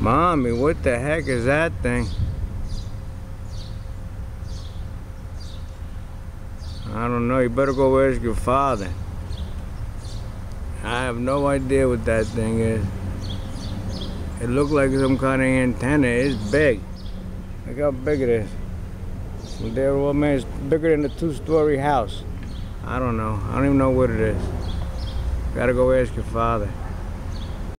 Mommy, what the heck is that thing? I don't know. You better go ask your father. I have no idea what that thing is. It looked like some kind of antenna. It's big. Look how big it is. There, well, man, it's bigger than a two-story house. I don't know. I don't even know what it is. Gotta go ask your father.